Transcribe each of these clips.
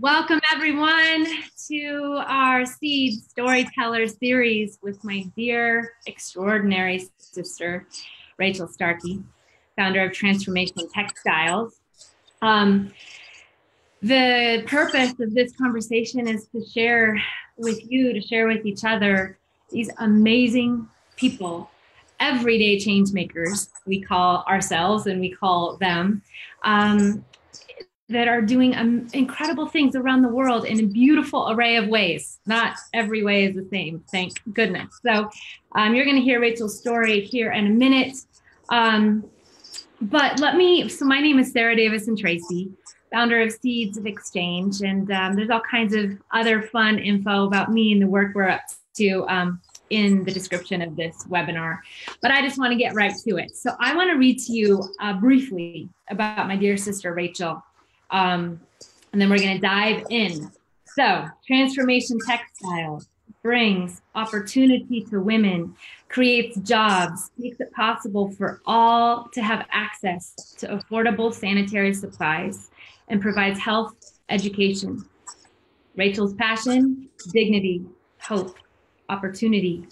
Welcome, everyone, to our Seed Storyteller series with my dear, extraordinary sister, Rachel Starkey, founder of Transformation Textiles. Um, the purpose of this conversation is to share with you, to share with each other these amazing people, everyday change makers, we call ourselves and we call them. Um, that are doing um, incredible things around the world in a beautiful array of ways. Not every way is the same, thank goodness. So um, you're going to hear Rachel's story here in a minute. Um, but let me, so my name is Sarah Davison-Tracy, founder of Seeds of Exchange. And um, there's all kinds of other fun info about me and the work we're up to um, in the description of this webinar. But I just want to get right to it. So I want to read to you uh, briefly about my dear sister, Rachel. Um, and then we're going to dive in. So, Transformation Textiles brings opportunity to women, creates jobs, makes it possible for all to have access to affordable sanitary supplies, and provides health education. Rachel's passion, dignity, hope, opportunity.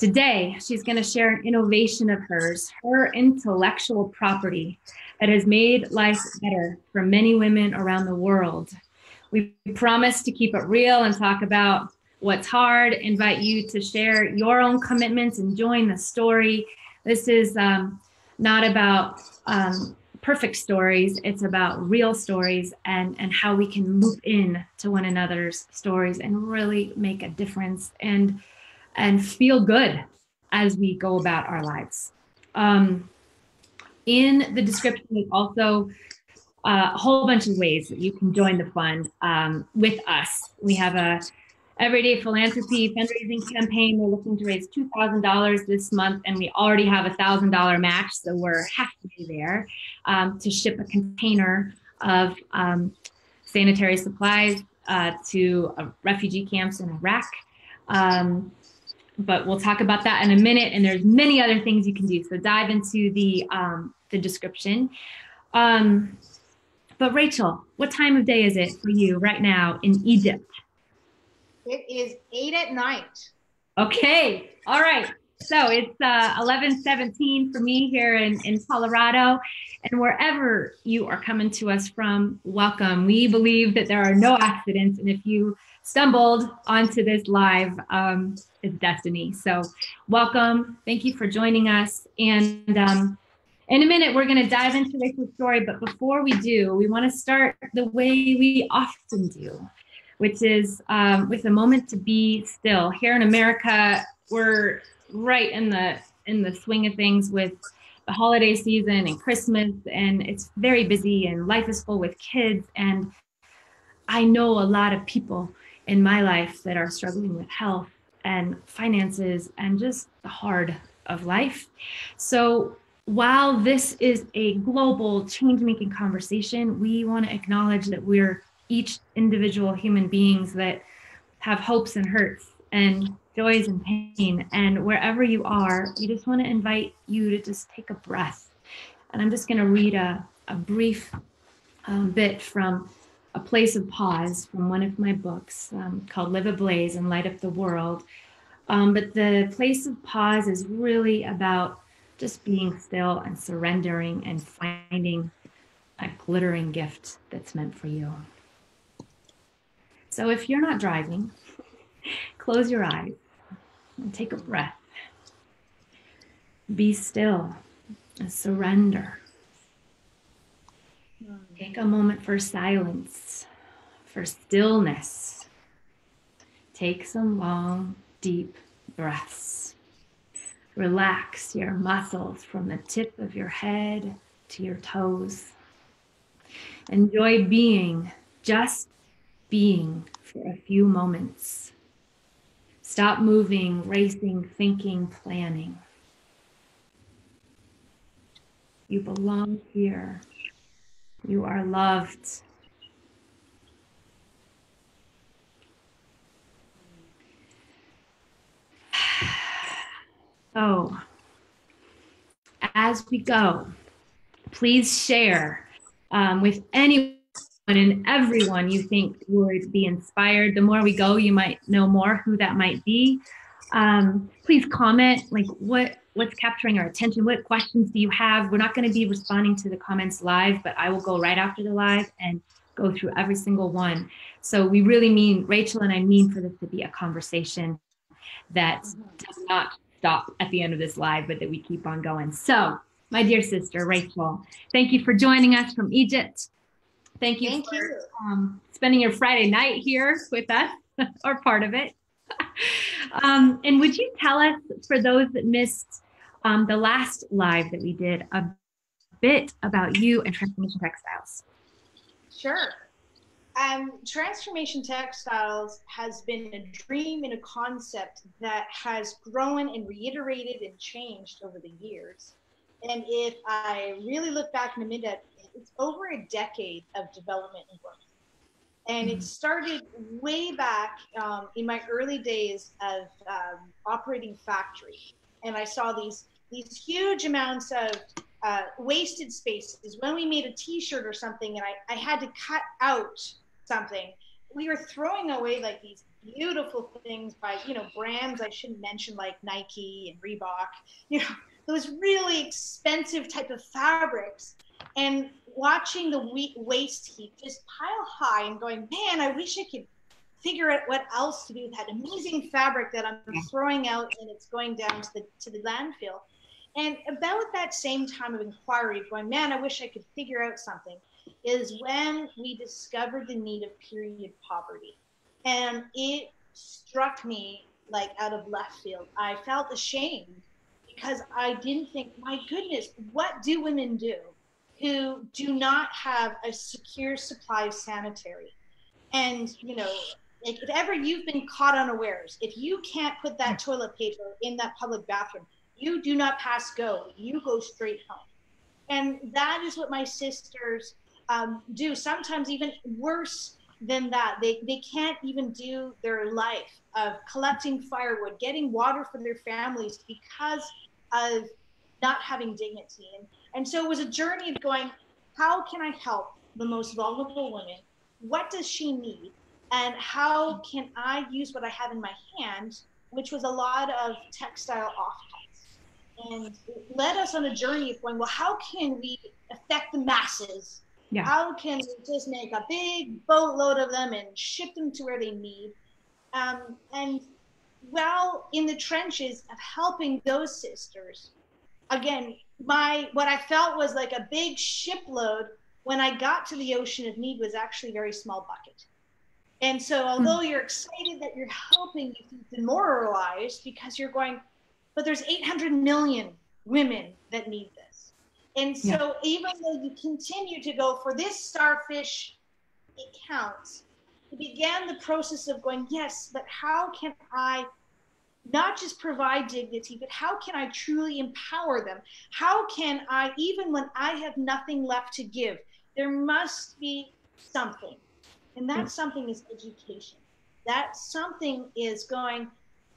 Today, she's going to share an innovation of hers, her intellectual property that has made life better for many women around the world. We promise to keep it real and talk about what's hard, invite you to share your own commitments and join the story. This is um, not about um, perfect stories, it's about real stories and, and how we can move in to one another's stories and really make a difference and, and feel good as we go about our lives. Um, in the description is also a whole bunch of ways that you can join the fund um, with us. We have a everyday philanthropy fundraising campaign. We're looking to raise two thousand dollars this month, and we already have a thousand dollar match, so we're halfway there um, to ship a container of um, sanitary supplies uh, to uh, refugee camps in Iraq. Um, but we'll talk about that in a minute. And there's many other things you can do. So dive into the um, the description. Um, but Rachel, what time of day is it for you right now in Egypt? It is eight at night. Okay. All right. So it's uh, 11:17 for me here in, in Colorado, and wherever you are coming to us from, welcome. We believe that there are no accidents, and if you stumbled onto this live um, is destiny. So, welcome. Thank you for joining us. And um, in a minute, we're going to dive into Rachel's story. But before we do, we want to start the way we often do, which is um, with a moment to be still. Here in America, we're right in the in the swing of things with the holiday season and Christmas, and it's very busy, and life is full with kids. And I know a lot of people in my life that are struggling with health and finances and just the hard of life. So while this is a global change making conversation, we want to acknowledge that we're each individual human beings that have hopes and hurts and joys and pain. And wherever you are, we just want to invite you to just take a breath. And I'm just going to read a, a brief um, bit from a place of pause from one of my books um, called Live Ablaze and Light Up the World. Um, but the place of pause is really about just being still and surrendering and finding a glittering gift that's meant for you. So if you're not driving, close your eyes and take a breath. Be still and surrender. Take a moment for silence, for stillness. Take some long, deep breaths. Relax your muscles from the tip of your head to your toes. Enjoy being, just being for a few moments. Stop moving, racing, thinking, planning. You belong here you are loved. So, as we go, please share um, with anyone and everyone you think would be inspired. The more we go, you might know more who that might be. Um, please comment like what what's capturing our attention. What questions do you have? We're not going to be responding to the comments live, but I will go right after the live and go through every single one. So we really mean Rachel and I mean for this to be a conversation that does not stop at the end of this live, but that we keep on going. So, my dear sister Rachel, thank you for joining us from Egypt. Thank you Thank for you. Um, spending your Friday night here with us, or part of it. Um, and would you tell us, for those that missed um, the last live that we did, a bit about you and Transformation Textiles? Sure. Um, Transformation Textiles has been a dream and a concept that has grown and reiterated and changed over the years. And if I really look back in a minute, it's over a decade of development and growth. And it started way back um, in my early days of um, operating factory. And I saw these these huge amounts of uh, wasted spaces. When we made a T-shirt or something, and I, I had to cut out something, we were throwing away like these beautiful things by you know brands I shouldn't mention like Nike and Reebok, you know those really expensive type of fabrics, and watching the waste heap just pile high and going, man, I wish I could figure out what else to do with that amazing fabric that I'm throwing out and it's going down to the to the landfill. And about that same time of inquiry, going, man, I wish I could figure out something, is when we discovered the need of period poverty. And it struck me like out of left field. I felt ashamed because I didn't think, my goodness, what do women do who do not have a secure supply of sanitary? And, you know, like if ever you've been caught unawares, if you can't put that toilet paper in that public bathroom, you do not pass go. You go straight home. And that is what my sisters um, do. Sometimes even worse than that. They, they can't even do their life of collecting firewood, getting water for their families because of not having dignity. And, and so it was a journey of going, how can I help the most vulnerable women? What does she need? And how can I use what I have in my hand, which was a lot of textile offcuts? And it led us on a journey of going, well, how can we affect the masses? Yeah. How can we just make a big boatload of them and ship them to where they need? Um, and while in the trenches of helping those sisters, again, my what I felt was like a big shipload when I got to the ocean of need was actually a very small bucket. And so, hmm. although you're excited that you're helping, you feel demoralized because you're going, but there's 800 million women that need this. And so, even though you continue to go for this starfish, it counts. It began the process of going, yes, but how can I not just provide dignity, but how can I truly empower them? How can I, even when I have nothing left to give, there must be something. And that hmm. something is education. That something is going,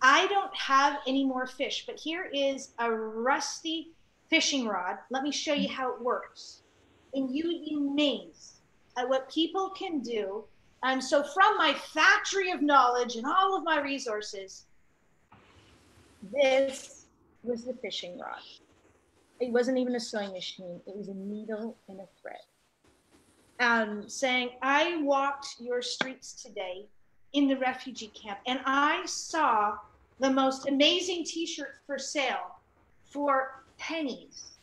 I don't have any more fish, but here is a rusty fishing rod. Let me show you hmm. how it works. And you would be amazed at what people can do. And so, from my factory of knowledge and all of my resources, this was the fishing rod. It wasn't even a sewing machine, it was a needle and a thread. Um, saying, I walked your streets today in the refugee camp and I saw the most amazing t shirt for sale for pennies.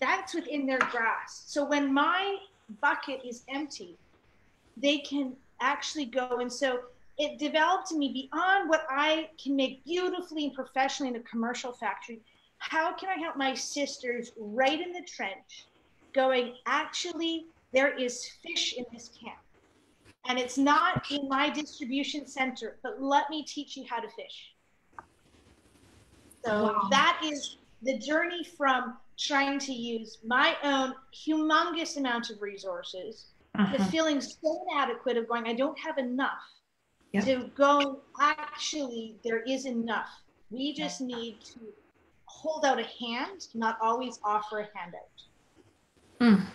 That's within their grasp. So when my bucket is empty, they can actually go. And so it developed me beyond what I can make beautifully and professionally in a commercial factory. How can I help my sisters right in the trench going, actually, there is fish in this camp. And it's not in my distribution center, but let me teach you how to fish. So Wow. that is the journey from trying to use my own humongous amount of resources to Uh-huh. feeling so inadequate of going, I don't have enough Yep. to go, actually, there is enough. We just need to hold out a hand, not always offer a handout. Mm.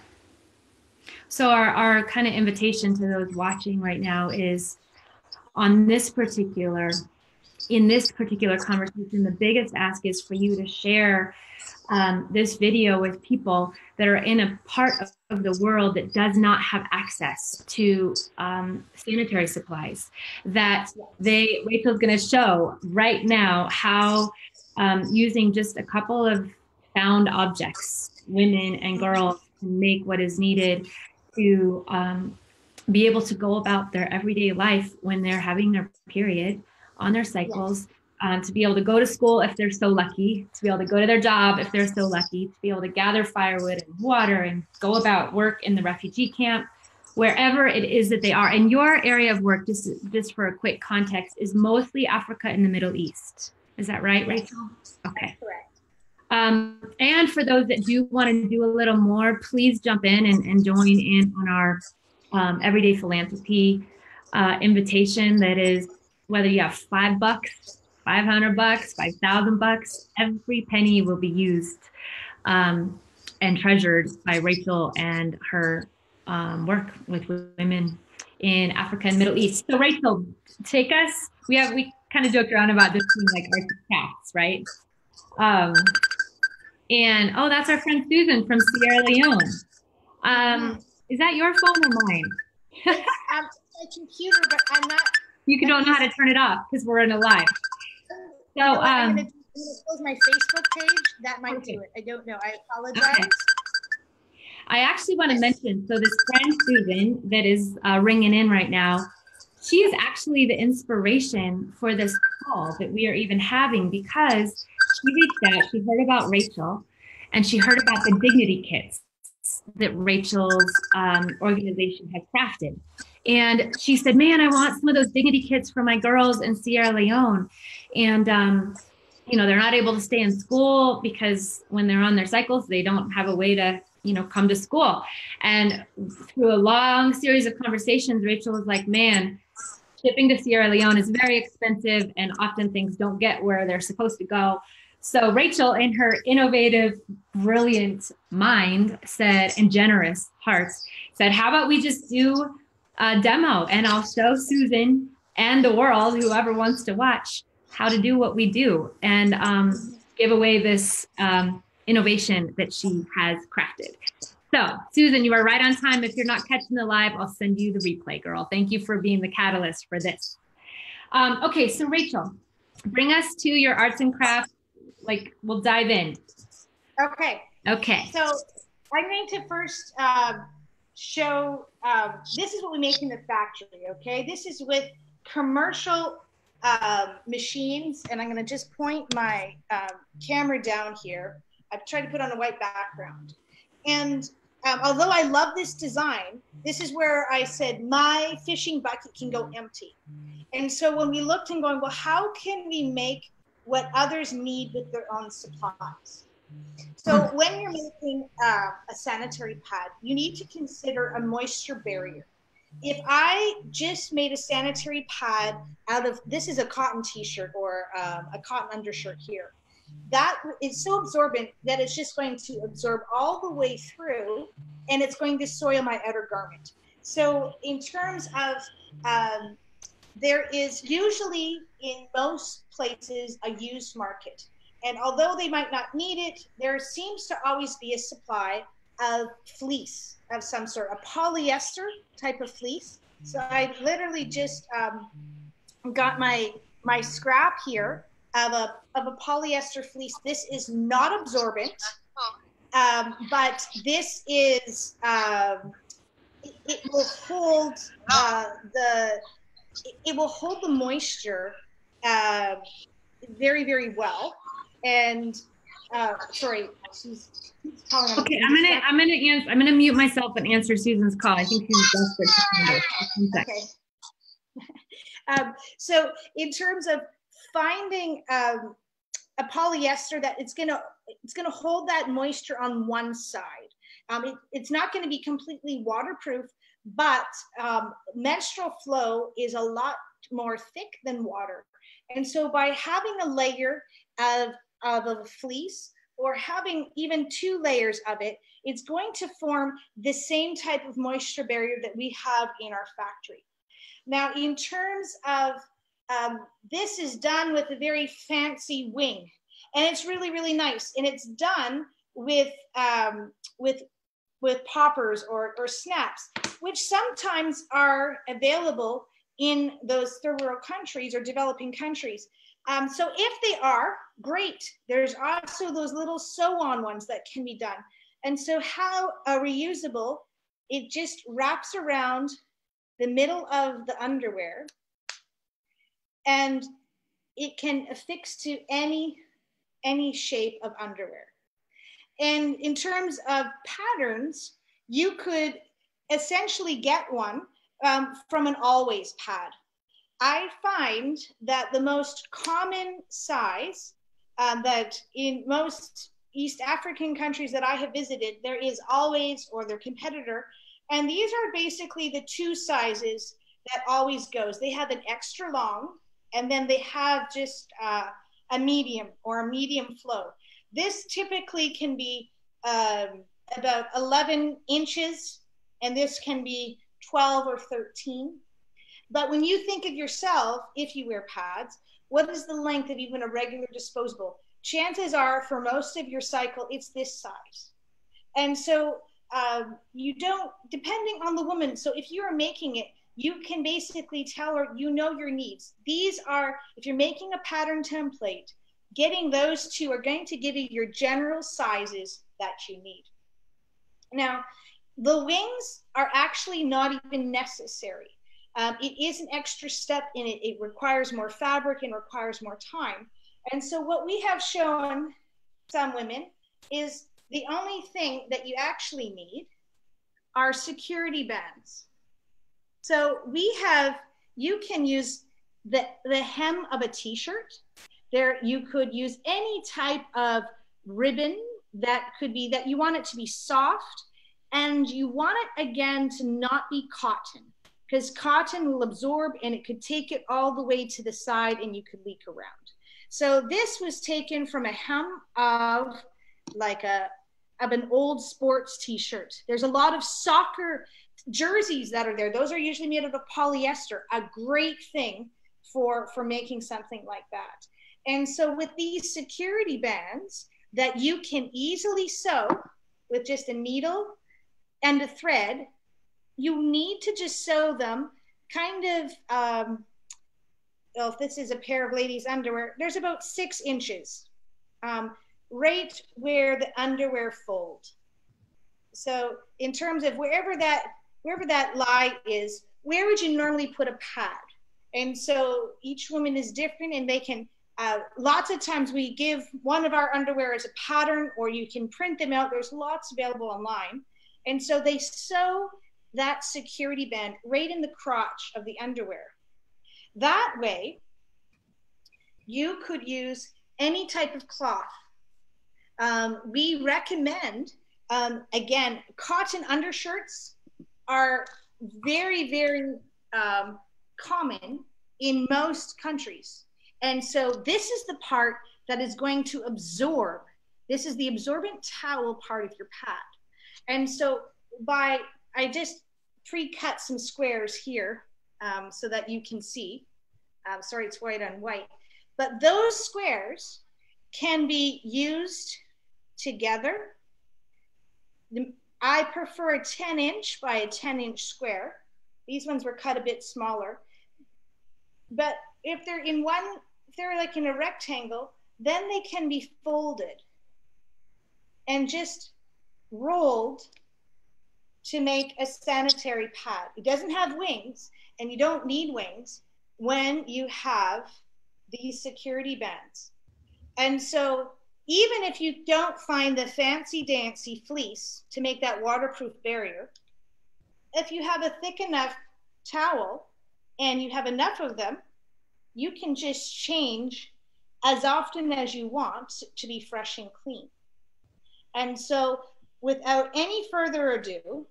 So our, our kind of invitation to those watching right now is on this particular in this particular conversation, the biggest ask is for you to share um, this video with people that are in a part of, the world that does not have access to um, sanitary supplies. That they, Rachel's going to show right now how um, using just a couple of found objects, women and girls can make what is needed to um, be able to go about their everyday life when they're having their period on their cycles, um, to be able to go to school if they're so lucky, to be able to go to their job if they're so lucky, to be able to gather firewood and water and go about work in the refugee camp, wherever it is that they are. And your area of work, just, just for a quick context, is mostly Africa and the Middle East. Is that right, Rachel? Okay. correct. Um, and for those that do want to do a little more, please jump in and, and join in on our um, Everyday Philanthropy uh, invitation that is whether you have five bucks, 500 bucks, 5,000 bucks, every penny will be used um, and treasured by Rachel and her um, work with women in Africa and Middle East. So Rachel, take us, we have, we kind of joked around about this being like our cats, right? Um, and oh, that's our friend Susan from Sierra Leone. Um, is that your phone or mine? um, my computer, but I'm not you don't know how to turn it off because we're in a live. So um, I'm going to close my Facebook page. That might okay. do it. I don't know. I apologize. Okay. I actually want to mention so this friend Susan that is uh, ringing in right now, she is actually the inspiration for this call that we are even having because she reached out, she heard about Rachel, and she heard about the dignity kits that Rachel's um, organization has crafted. And she said, Man, I want some of those dignity kits for my girls in Sierra Leone. And, um, you know, they're not able to stay in school because when they're on their cycles, they don't have a way to, you know, come to school. And through a long series of conversations, Rachel was like, Man, shipping to Sierra Leone is very expensive and often things don't get where they're supposed to go. So Rachel, in her innovative, brilliant mind, said, and generous hearts, said, How about we just do a demo and I'll show Susan and the world, whoever wants to watch, how to do what we do and um, give away this um, innovation that she has crafted. So, Susan, you are right on time. If you're not catching the live, I'll send you the replay, girl. Thank you for being the catalyst for this. Um, okay, so Rachel, bring us to your arts and crafts. Like, we'll dive in. Okay. Okay. So, I'm going to first uh, show um, this is what we make in the factory. Okay, this is with commercial um, machines, and I'm going to just point my um, camera down here. I've tried to put on a white background, and um, although I love this design, this is where I said my fishing bucket can go empty. And so when we looked and going, well, how can we make what others need with their own supplies? So hmm. when you're making uh, a sanitary pad, you need to consider a moisture barrier. If I just made a sanitary pad out of this is a cotton t-shirt or um, a cotton undershirt here, that is so absorbent that it's just going to absorb all the way through, and it's going to soil my outer garment. So in terms of um, there is usually in most places a used market. And although they might not need it, there seems to always be a supply of fleece of some sort, a polyester type of fleece. So I literally just um, got my my scrap here of a of a polyester fleece. This is not absorbent, um, but this is um, it, it, will hold uh, the it, it, will hold the moisture uh, very very well and uh, sorry, she's calling. Okay, I'm gonna I'm gonna answer. I'm gonna mute myself and answer Susan's call. I think she's desperate to find her. Okay. um, so in terms of finding um, a polyester that it's gonna it's gonna hold that moisture on one side. Um, it, it's not going to be completely waterproof, but um, menstrual flow is a lot more thick than water. And so by having a layer of of a fleece or having even two layers of it, it's going to form the same type of moisture barrier that we have in our factory. Now, in terms of um, this is done with a very fancy wing, and it's really, really nice. And it's done with um, with with poppers or, or snaps, which sometimes are available in those third world countries or developing countries. Um, so if they are, great. There's also those little sew-on ones that can be done. And so how a reusable, it just wraps around the middle of the underwear and it can affix to any any shape of underwear. And in terms of patterns, you could essentially get one um, from an Always pad. I find that the most common size um, that in most East African countries that I have visited, there is Always or their competitor. And these are basically the two sizes that always goes. They have an extra long and then they have just uh, a medium or a medium flow. This typically can be um, about 11 inches and this can be 12 or 13. But when you think of yourself, if you wear pads, what is the length of even a regular disposable? Chances are, for most of your cycle, it's this size. And so um, you don't, depending on the woman, so if you're making it, you can basically tell her, you know your needs. These are, if you're making a pattern template, getting those two are going to give you your general sizes that you need. Now, the wings are actually not even necessary. Um, it is an extra step in it. It requires more fabric and requires more time. And so what we have shown some women is the only thing that you actually need are security bands. So we have, you can use the, the hem of a t-shirt. There, you could use any type of ribbon that could be that you want it to be soft and you want it again to not be cotton because cotton will absorb and it could take it all the way to the side and you could leak around. So this was taken from a hem of like a of an old sports t-shirt. There's a lot of soccer jerseys that are there. Those are usually made out of polyester, a great thing for for making something like that. And so with these security bands that you can easily sew with just a needle and a thread, you need to just sew them kind of um, well, if this is a pair of ladies' underwear, there's about six inches, um, right where the underwear fold. So in terms of wherever that wherever that lie is, where would you normally put a pad? And so each woman is different, and they can. Uh, lots of times we give one of our underwear as a pattern, or you can print them out. There's lots available online, and so they sew that security band right in the crotch of the underwear. That way, you could use any type of cloth. Um, we recommend, um, again, cotton undershirts are very, very um, common in most countries. And so this is the part that is going to absorb. This is the absorbent towel part of your pad. And so by, I just pre-cut some squares here um, so that you can see. Um, sorry, it's white on white. But those squares can be used together. I prefer a 10 inch by a 10 inch square. These ones were cut a bit smaller. But if they're in one, if they're like in a rectangle, then they can be folded and just rolled to make a sanitary pad. It doesn't have wings, and you don't need wings when you have these security bands. And so even if you don't find the fancy dancy fleece to make that waterproof barrier, if you have a thick enough towel and you have enough of them, you can just change as often as you want to be fresh and clean. And so without any further ado,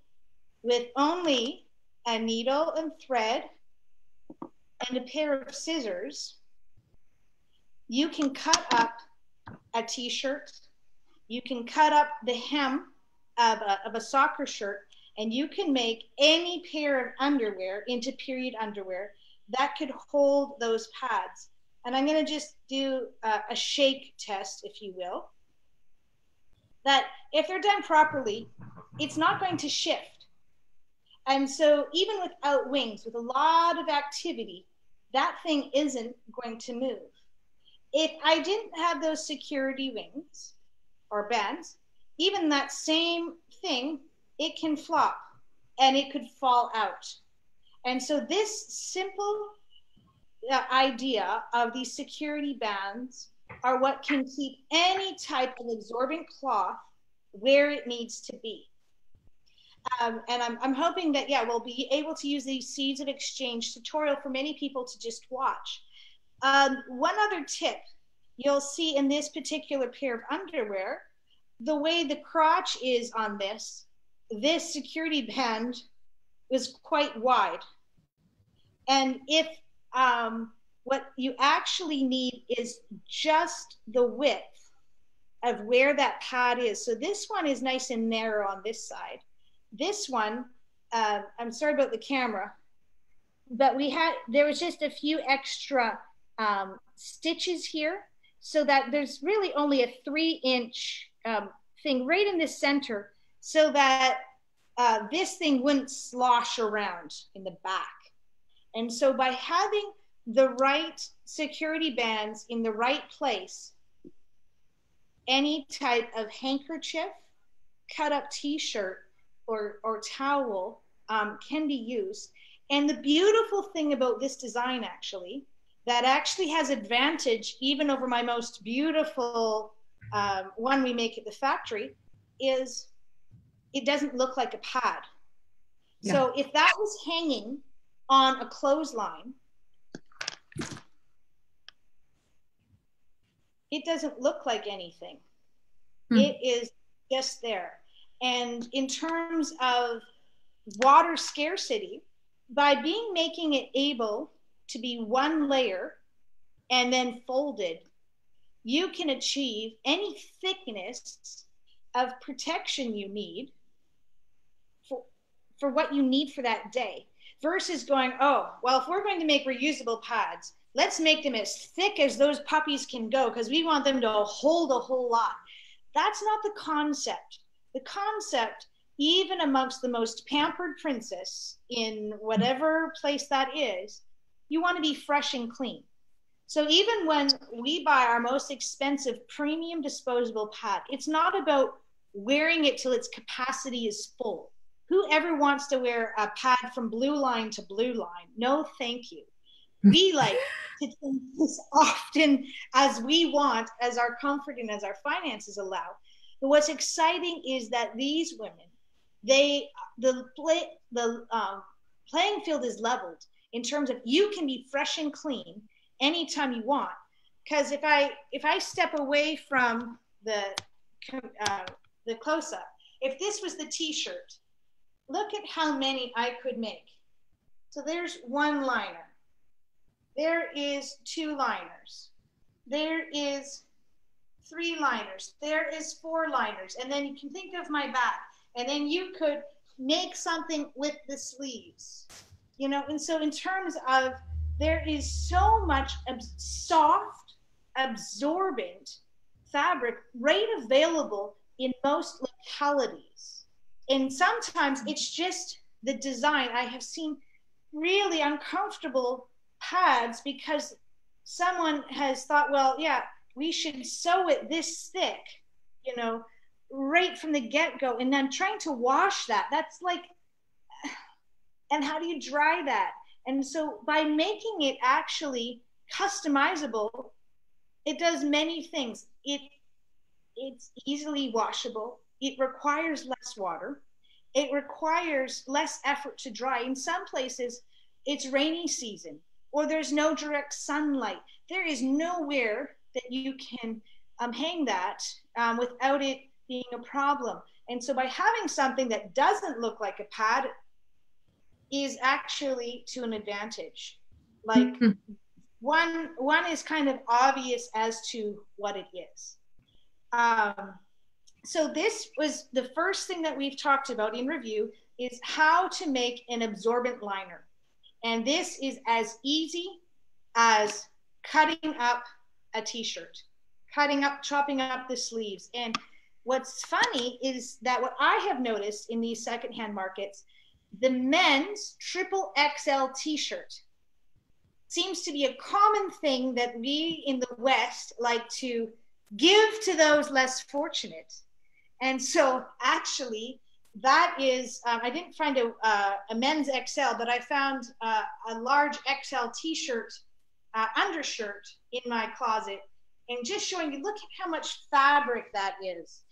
with only a needle and thread and a pair of scissors, you can cut up a t-shirt You can cut up the hem of a, of a soccer shirt and you can make any pair of underwear into period underwear that could hold those pads. And I'm going to just do a, a shake test, if you will. That if they're done properly, it's not going to shift. And so, even without wings, with a lot of activity, that thing isn't going to move. If I didn't have those security wings or bands, even that same thing, it can flop and it could fall out. And so, this simple uh, idea of these security bands are what can keep any type of absorbent cloth where it needs to be. Um, and I'm, I'm hoping that, yeah, we'll be able to use these Seeds of Exchange tutorial for many people to just watch. Um, one other tip you'll see in this particular pair of underwear, the way the crotch is on this, this security band was quite wide. And if um, what you actually need is just the width of where that pad is. So this one is nice and narrow on this side. This one, uh, I'm sorry about the camera, but we had, there was just a few extra um, stitches here so that there's really only a three inch um, thing right in the center so that uh, this thing wouldn't slosh around in the back. And so by having the right security bands in the right place, any type of handkerchief, cut up t-shirt or, or towel um, can be used. And the beautiful thing about this design actually, that actually has advantage even over my most beautiful um, one we make at the factory is it doesn't look like a pad. Yeah. So if that was hanging on a clothesline, it doesn't look like anything. Hmm. It is just there. And in terms of water scarcity, by being making it able to be one layer and then folded, you can achieve any thickness of protection you need for, for what you need for that day versus going, oh, well, if we're going to make reusable pads, let's make them as thick as those puppies can go because we want them to hold a whole lot. That's not the concept. The concept, even amongst the most pampered princess in whatever place that is, you want to be fresh and clean. So even when we buy our most expensive premium disposable pad, it's not about wearing it till its capacity is full. Whoever wants to wear a pad from blue line to blue line? No, thank you. We like as often as we want, as our comfort and as our finances allow. But what's exciting is that these women, they the play the um, playing field is leveled in terms of you can be fresh and clean anytime you want. Because if I if I step away from the uh, the close up, if this was the T-shirt, look at how many I could make. So there's one liner. There is two liners. There is three liners. There is four liners. And then you can think of my back. And then you could make something with the sleeves. You know, and so in terms of there is so much ab- soft, absorbent fabric right available in most localities. And sometimes it's just the design. I have seen really uncomfortable pads because someone has thought, well, yeah, we should sew it this thick, you know, right from the get go. And then trying to wash that, that's like, and how do you dry that? And so by making it actually customizable, it does many things. It it's easily washable. It requires less water. It requires less effort to dry. In some places, it's rainy season or there's no direct sunlight. There is nowhere that you can um, hang that um, without it being a problem. And so by having something that doesn't look like a pad is actually to an advantage. Like mm-hmm. one one is kind of obvious as to what it is. Um, so this was the first thing that we've talked about in review is how to make an absorbent liner. And this is as easy as cutting up a t-shirt, cutting up, chopping up the sleeves. And what's funny is that what I have noticed in these secondhand markets, the men's triple XL t-shirt seems to be a common thing that we in the West like to give to those less fortunate. And so actually, that is, um, I didn't find a, uh, a men's XL, but I found uh, a large XL t shirt, uh, undershirt in my closet. And just showing you, look at how much fabric that is.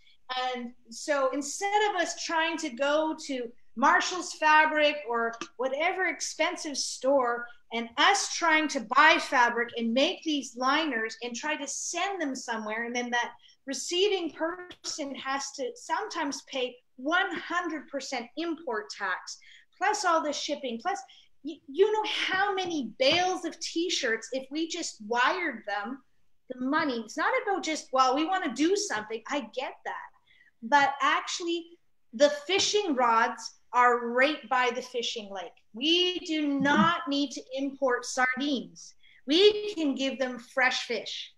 And so instead of us trying to go to Marshall's Fabric or whatever expensive store and us trying to buy fabric and make these liners and try to send them somewhere and then that receiving person has to sometimes pay 100% import tax plus all the shipping plus you, you know how many bales of t-shirts if we just wired them the money it's not about just well we want to do something i get that but actually the fishing rods are right by the fishing lake. We do not need to import sardines. We can give them fresh fish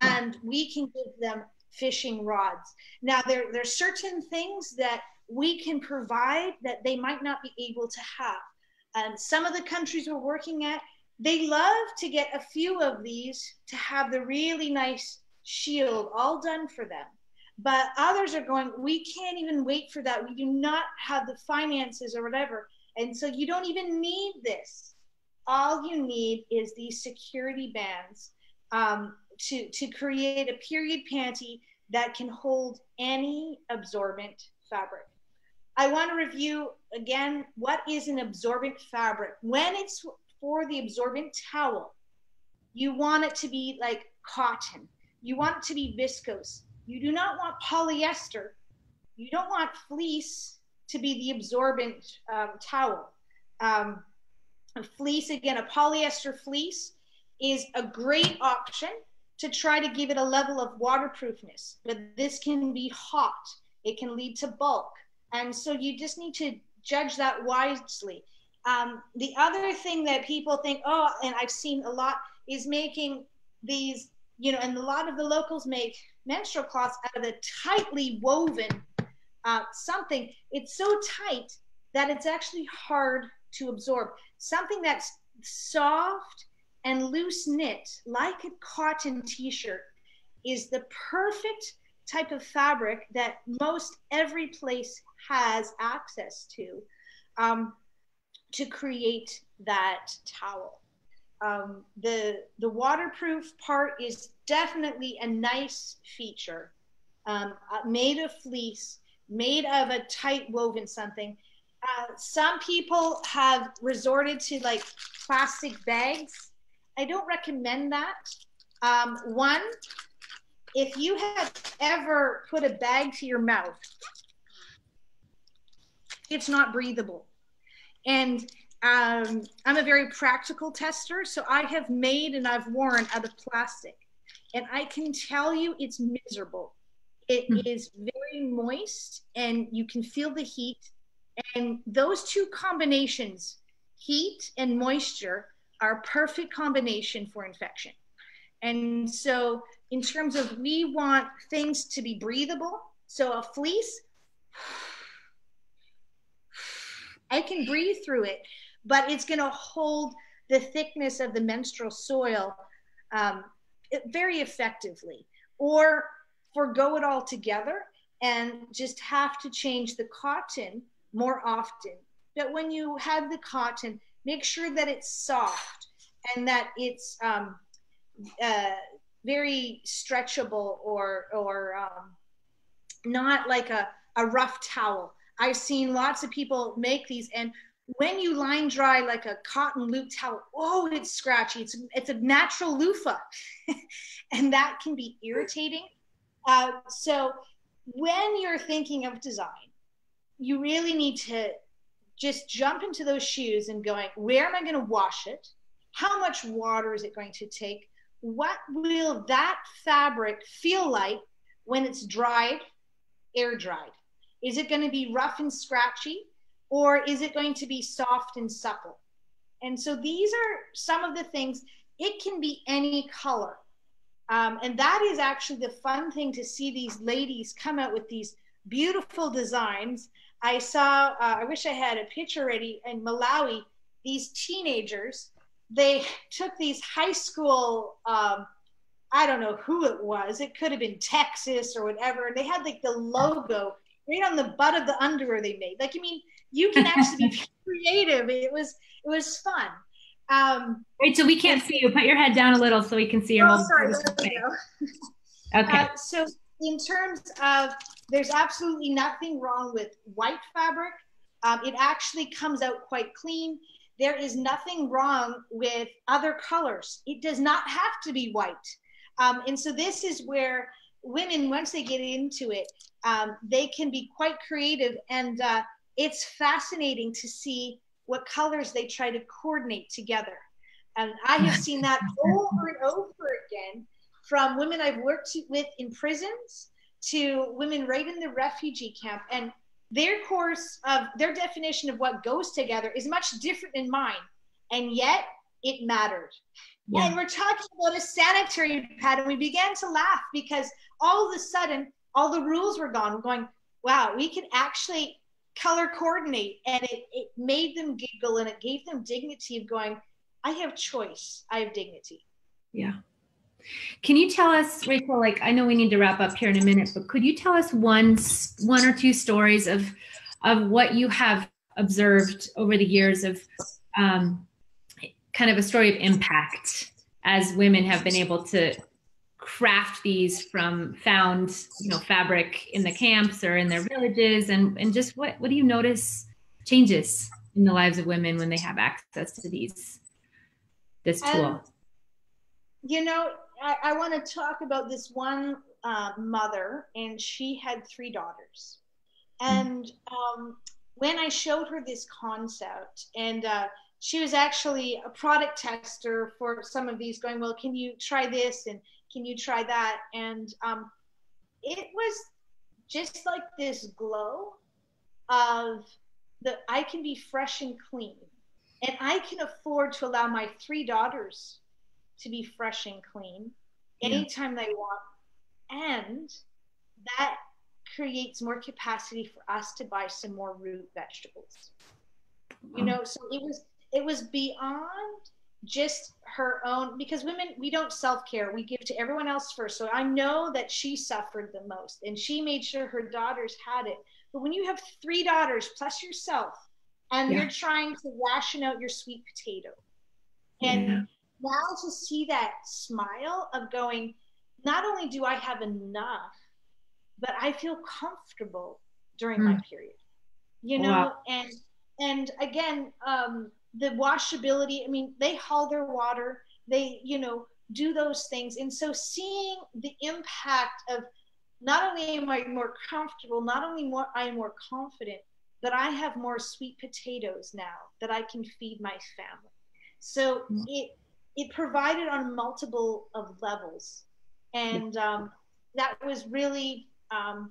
and we can give them fishing rods. Now, there, there are certain things that we can provide that they might not be able to have. And some of the countries we're working at, they love to get a few of these to have the really nice shield all done for them. But others are going, we can't even wait for that. We do not have the finances or whatever. And so you don't even need this. All you need is these security bands um, to, to create a period panty that can hold any absorbent fabric. I want to review again what is an absorbent fabric. When it's for the absorbent towel, you want it to be like cotton, you want it to be viscose, you do not want polyester. You don't want fleece to be the absorbent um, towel. Um, fleece, again, a polyester fleece is a great option to try to give it a level of waterproofness, but this can be hot. It can lead to bulk. And so you just need to judge that wisely. Um, the other thing that people think, oh, and I've seen a lot, is making these, you know, and a lot of the locals make menstrual cloths out of a tightly woven uh, something. It's so tight that it's actually hard to absorb. Something that's soft and loose knit, like a cotton t shirt, is the perfect type of fabric that most every place has access to um, to create that towel. Um, the the waterproof part is definitely a nice feature, um, uh, made of fleece, made of a tight woven something. Uh, some people have resorted to like plastic bags. I don't recommend that. Um, one, if you have ever put a bag to your mouth, it's not breathable. And um, I'm a very practical tester, so I have made and I've worn out of plastic. And I can tell you it's miserable. It mm. is very moist and you can feel the heat. And those two combinations, heat and moisture, are perfect combination for infection. And so, in terms of we want things to be breathable, so a fleece, I can breathe through it but it's going to hold the thickness of the menstrual soil um, very effectively. Or forego it altogether and just have to change the cotton more often. But when you have the cotton, make sure that it's soft and that it's um, uh, very stretchable or or um, not like a, a rough towel. I've seen lots of people make these, and when you line dry like a cotton loop towel, oh, it's scratchy. It's it's a natural loofah, and that can be irritating. Uh, so when you're thinking of design, you really need to just jump into those shoes and going, where am I going to wash it? How much water is it going to take? What will that fabric feel like when it's dried air dried? Is it going to be rough and scratchy? Or is it going to be soft and supple? And so these are some of the things. It can be any color. Um, and that is actually the fun thing to see these ladies come out with these beautiful designs. I saw, uh, I wish I had a picture ready in Malawi, these teenagers, they took these high school, um, I don't know who it was, it could have been Texas or whatever. They had like the logo right on the butt of the underwear they made. Like, I mean, you can actually be creative. It was, it was fun. Um, Wait, so we can't see you. Put your head down a little so we can see your. Oh, sorry. Okay. okay. Uh, so, in terms of, there's absolutely nothing wrong with white fabric. Um, it actually comes out quite clean. There is nothing wrong with other colors. It does not have to be white. Um, and so this is where women, once they get into it, um, they can be quite creative. And uh, it's fascinating to see what colors they try to coordinate together. And I have seen that over and over again from women I've worked with in prisons to women right in the refugee camp. And their course of their definition of what goes together is much different than mine. And yet it mattered. Yeah. And we're talking about a sanitary pad, and we began to laugh because all of a sudden, all the rules were gone. We're going, wow, we can actually color coordinate. And it, it made them giggle and it gave them dignity of going, I have choice, I have dignity. Yeah. Can you tell us, Rachel? Like, I know we need to wrap up here in a minute, but could you tell us one, one or two stories of, of what you have observed over the years of, um, kind of a story of impact as women have been able to craft these from found, you know, fabric in the camps or in their villages, and and just what what do you notice changes in the lives of women when they have access to these this tool? Um, you know, I, I want to talk about this one uh, mother, and she had three daughters. And um, when I showed her this concept, and uh, she was actually a product tester for some of these, going, Well, can you try this? And can you try that? And um, it was just like this glow of that I can be fresh and clean. And I can afford to allow my three daughters to be fresh and clean anytime yeah. they want. And that creates more capacity for us to buy some more root vegetables. You know, so it was it was beyond just her own because women we don't self-care we give to everyone else first so i know that she suffered the most and she made sure her daughters had it but when you have three daughters plus yourself and yeah. you're trying to ration out your sweet potato and yeah now to see that smile of going, not only do I have enough, but I feel comfortable during mm. my period. You know, wow. and and again, um, the washability. I mean, they haul their water. They, you know, do those things, and so seeing the impact of not only am I more comfortable, not only more I am more confident, but I have more sweet potatoes now that I can feed my family. So mm. it it provided on multiple of levels, and um, that was really um,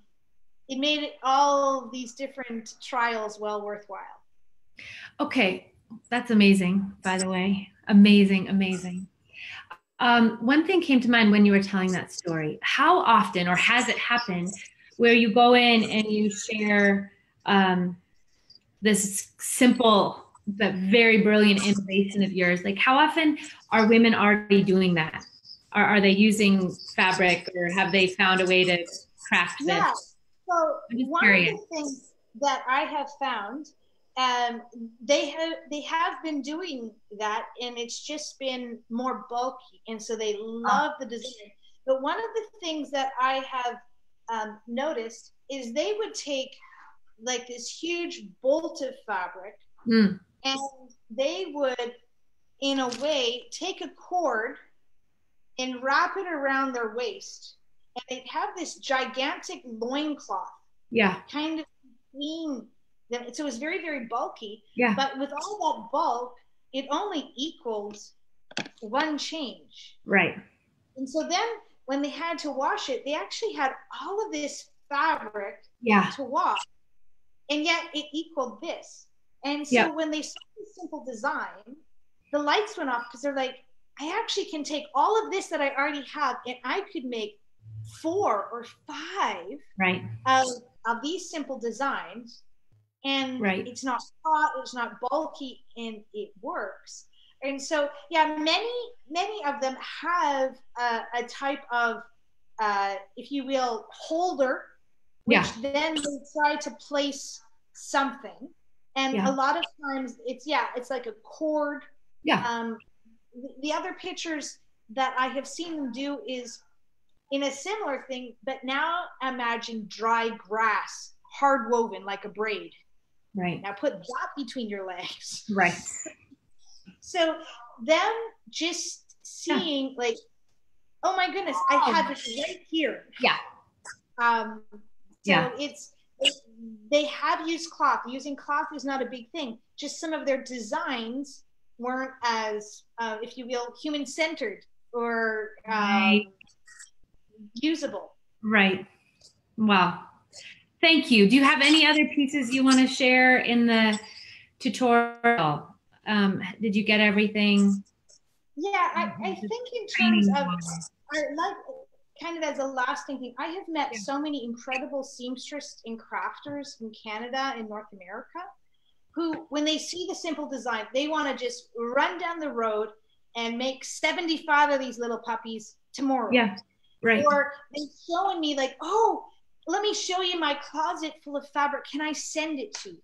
it made it, all these different trials well worthwhile. Okay, that's amazing. By the way, amazing, amazing. Um, one thing came to mind when you were telling that story. How often, or has it happened, where you go in and you share um, this simple but very brilliant innovation of yours like how often are women already doing that are, are they using fabric or have they found a way to craft this yeah. so one of the things that i have found um, they have they have been doing that and it's just been more bulky and so they love oh. the design. But one of the things that i have um, noticed is they would take like this huge bolt of fabric mm and they would in a way take a cord and wrap it around their waist. And they'd have this gigantic loincloth yeah. Kind of between them so it was very very bulky yeah but with all that bulk it only equals one change right and so then when they had to wash it they actually had all of this fabric yeah. to wash. And yet it equaled this. And so Yeah. when they saw the simple design, the lights went off because they're like, I actually can take all of this that I already have and I could make four or five Right. of, of these simple designs. And Right. it's not hot, it's not bulky, and it works. And so, yeah, many, many of them have a, a type of, uh, if you will, holder, which Yeah. then they try to place something. And Yeah. a lot of times it's, yeah, it's like a cord. Yeah. Um, the, the other pictures that I have seen them do is in a similar thing, but now imagine dry grass, hard woven like a braid. Right. Now put that between your legs. Right. So them just seeing like, oh my goodness, I have this right here. Yeah. Um, so Yeah. it's it, they have used cloth. Using cloth is not a big thing. Just some of their designs weren't as, uh, if you will, human centered or um, Right. usable. Right. Wow. Thank you. Do you have any other pieces you want to share in the tutorial? Um, did you get everything? Yeah, I, I think in terms of I like kind of as a lasting thing, I have met so many incredible seamstresses and crafters in Canada and North America who, when they see the simple design, they want to just run down the road and make 75 of these little puppies tomorrow. Yeah. Right. Or they showing me like, oh, let me show you my closet full of fabric. Can I send it to you?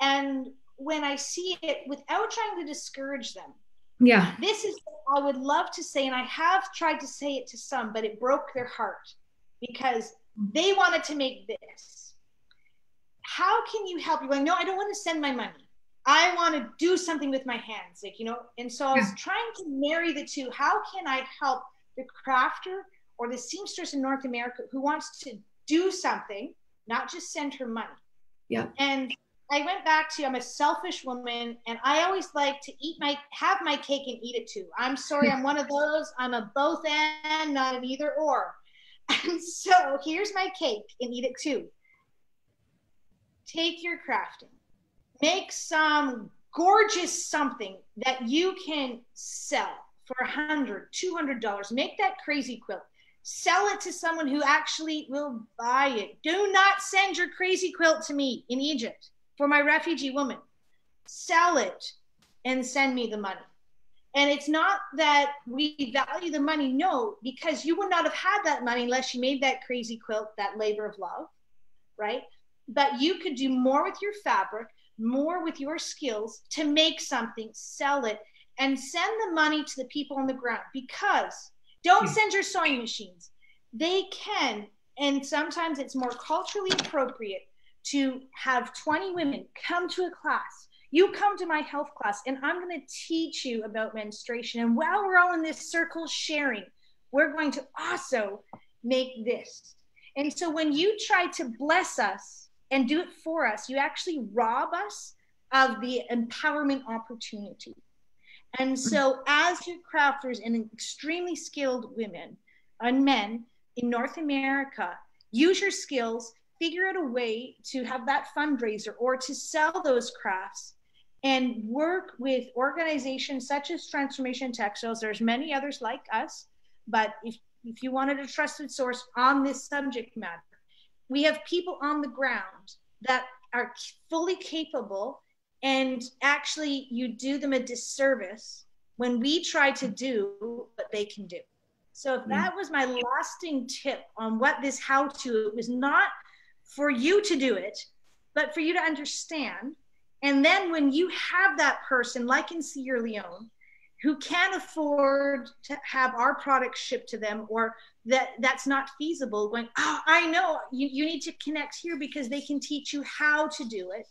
And when I see it, without trying to discourage them, Yeah. this is what I would love to say, and I have tried to say it to some, but it broke their heart because they wanted to make this. How can you help? You're like, no, I don't want to send my money. I want to do something with my hands, like you know. And so I was Yeah. trying to marry the two. How can I help the crafter or the seamstress in North America who wants to do something, not just send her money? Yeah. And I went back to I'm a selfish woman and I always like to eat my have my cake and eat it too. I'm sorry, I'm one of those. I'm a both and, not an either or. And so here's my cake and eat it too. Take your crafting. Make some gorgeous something that you can sell for a hundred, two hundred dollars. Make that crazy quilt. Sell it to someone who actually will buy it. Do not send your crazy quilt to me in Egypt for my refugee woman. Sell it and send me the money. And it's not that we value the money, no, because you would not have had that money unless you made that crazy quilt, that labor of love, right? But you could do more with your fabric, more with your skills to make something, sell it, and send the money to the people on the ground because don't hmm. send your sewing machines. They can, and sometimes it's more culturally appropriate to have 20 women come to a class. You come to my health class, and I'm going to teach you about menstruation. And while we're all in this circle sharing, we're going to also make this. And so when you try to bless us and do it for us, you actually rob us of the empowerment opportunity. And so, as your crafters and extremely skilled women and men in North America, use your skills, figure out a way to have that fundraiser or to sell those crafts and work with organizations such as Transformation Textiles. There's many others like us, but if, if you wanted a trusted source on this subject matter, we have people on the ground that are fully capable and actually you do them a disservice when we try to do what they can do. So if mm. that was my lasting tip on what this how to, it was not for you to do it, but for you to understand. And then when you have that person, like in Sierra Leone, who can't afford to have our products shipped to them or that that's not feasible going oh i know you, you need to connect here because they can teach you how to do it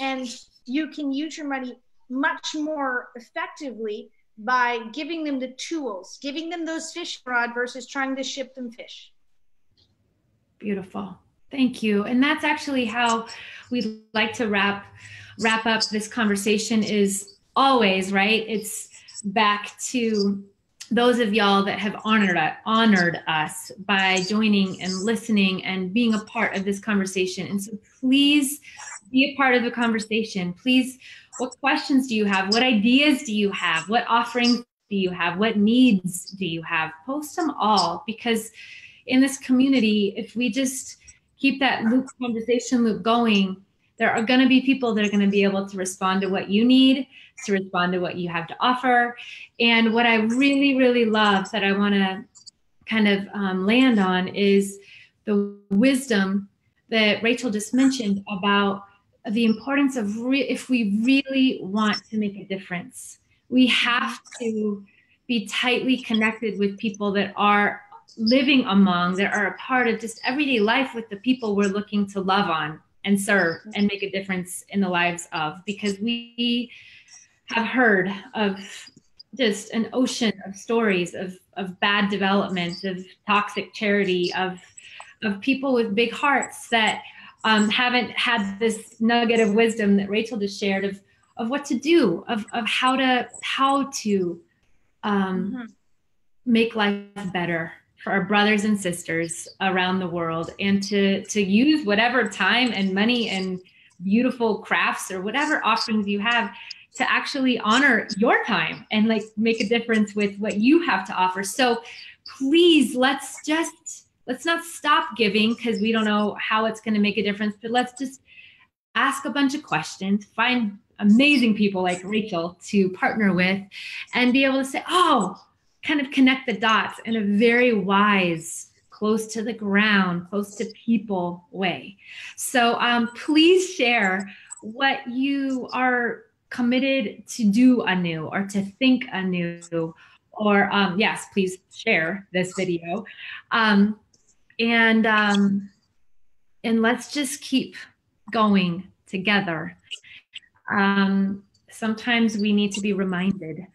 and you can use your money much more effectively by giving them the tools giving them those fish rod versus trying to ship them fish Beautiful. Thank you. And that's actually how we like to wrap wrap up this conversation is always, right? It's back to those of y'all that have honored honored us by joining and listening and being a part of this conversation. And so please be a part of the conversation. Please, what questions do you have? What ideas do you have? What offerings do you have? What needs do you have? Post them all because in this community, if we just keep that loop conversation loop going, there are going to be people that are going to be able to respond to what you need, to respond to what you have to offer. And what I really, really love that I want to kind of um, land on is the wisdom that Rachel just mentioned about the importance of re- if we really want to make a difference, we have to be tightly connected with people that are living among, that are a part of just everyday life with the people we're looking to love on and serve and make a difference in the lives of because we have heard of just an ocean of stories of, of bad development of toxic charity of of people with big hearts that um, haven't had this nugget of wisdom that Rachel just shared of of what to do of, of how to how to um, mm-hmm. make life better for our brothers and sisters around the world and to to use whatever time and money and beautiful crafts or whatever offerings you have to actually honor your time and like make a difference with what you have to offer. So please let's just let's not stop giving because we don't know how it's going to make a difference but let's just ask a bunch of questions find amazing people like rachel to partner with and be able to say oh kind of connect the dots in a very wise, close to the ground, close to people way. So um, please share what you are committed to do anew or to think anew. Or um, yes, please share this video, um, and um, and let's just keep going together. Um, sometimes we need to be reminded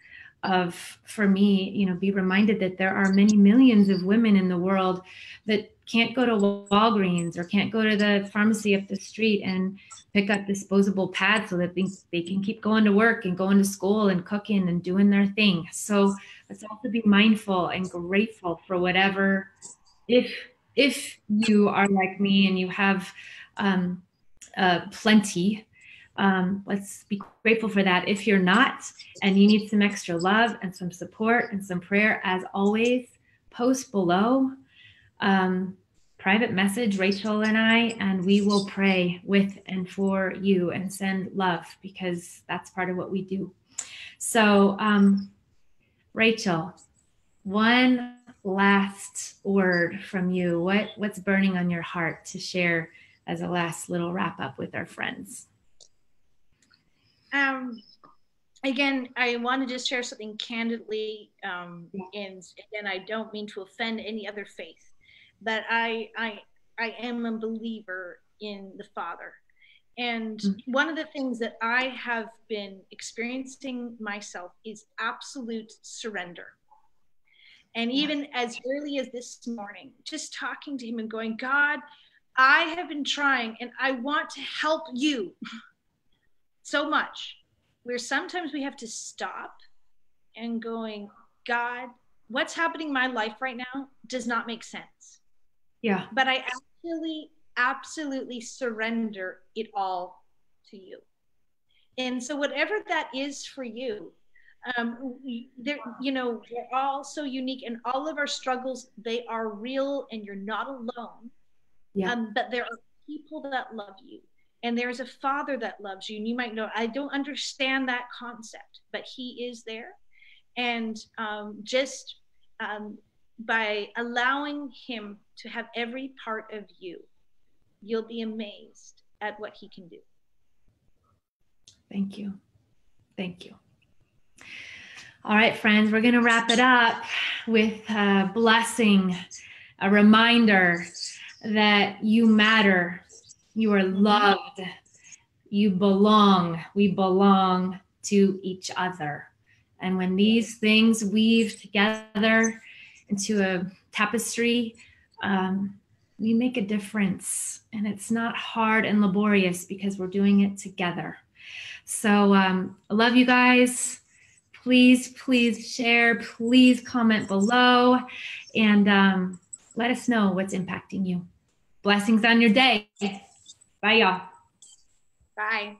of for me you know be reminded that there are many millions of women in the world that can't go to walgreens or can't go to the pharmacy up the street and pick up disposable pads so that they, they can keep going to work and going to school and cooking and doing their thing. So let's also be mindful and grateful for whatever if if you are like me and you have um, uh, plenty um, let's be grateful for that. If you're not and you need some extra love and some support and some prayer, as always, post below. Um, private message Rachel and I, and we will pray with and for you and send love because that's part of what we do. So, um, Rachel, one last word from you. What what's burning on your heart to share as a last little wrap up with our friends? Um, again, I want to just share something candidly. Um, and again, I don't mean to offend any other faith, but I, I, I am a believer in the Father. And mm-hmm. one of the things that I have been experiencing myself is absolute surrender. And even as early as this morning, just talking to him and going, God, I have been trying and I want to help you. so much where sometimes we have to stop and going, God, what's happening in my life right now does not make sense. Yeah. But I actually absolutely surrender it all to you. And so whatever that is for you, um, there, you know, we're all so unique and all of our struggles, they are real and you're not alone. Yeah. Um, but there are people that love you and there's a father that loves you and you might know i don't understand that concept but he is there. And um, just um, by allowing him to have every part of you you'll be amazed at what he can do. Thank you. Thank you. All right friends we're going to wrap it up with a blessing a reminder that you matter you are loved. You belong. We belong to each other. And when these things weave together into a tapestry, um, we make a difference. And it's not hard and laborious because we're doing it together. So um, I love you guys. please, please share. Please comment below and um, let us know what's impacting you. Blessings on your day. Bye, y'all. Bye.